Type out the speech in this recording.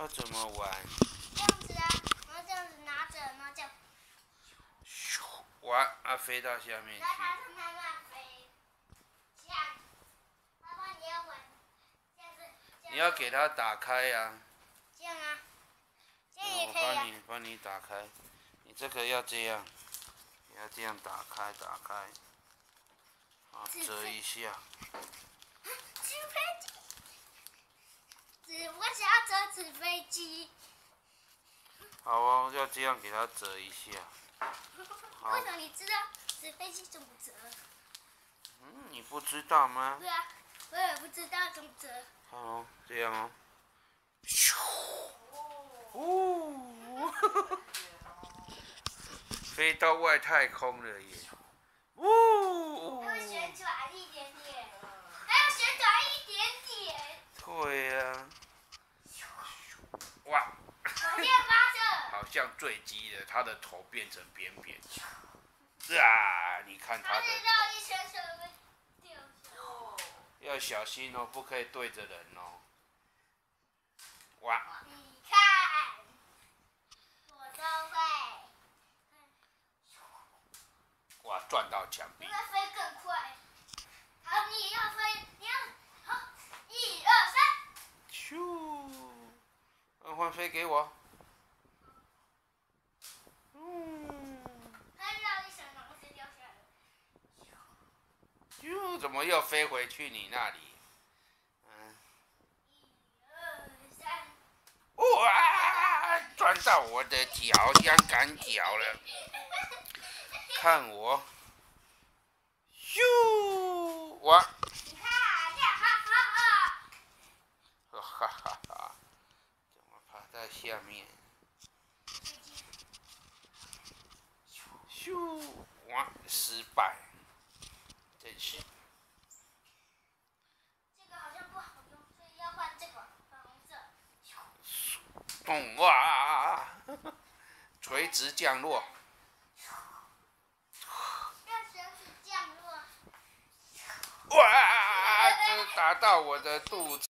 要怎么玩？这样子啊，然后这样子拿着，然后这样，咻，哇，啊，飞到下面去。是慢慢飞，这样。爸爸，你要玩，这样子，你要给它打开呀、这样啊，这样也可以啊我帮。你帮你打开，你这个要这样，你要这样打开打开，好折一下，纸飞机，纸，我想要折纸飞机。好哦，要这样给它折一下。为，什么你知道纸飞机怎么折？嗯，你不知道吗？对啊，我也不知道怎么折。好哦，这样哦。咻，呜，飞到外太空了耶！呜，它会旋转一点点，还要旋转一点点。对呀、哇，火箭发射，好像坠机的，他的头变成扁扁的。啊，你看它它是的。要小心哦，不可以对着人哦。哇，你看，我都会，哇，撞到墙壁飞更快。好，你要飞，你要好，一二三，咻，换换飞给我。嗯，它绕一圈，然后就掉下来了。咻，怎么又飞回去你那里？嗯，一二三，哇，钻到我的脚，香港脚了。看我，咻，哇，你看，这样哈哈哈。哈怎么爬在下面？咻，哇，失败，真是。这个好像不好用，所以要换这个粉红色。嗯哇，垂直降落，让绳子降落。哇，这打到我的肚子。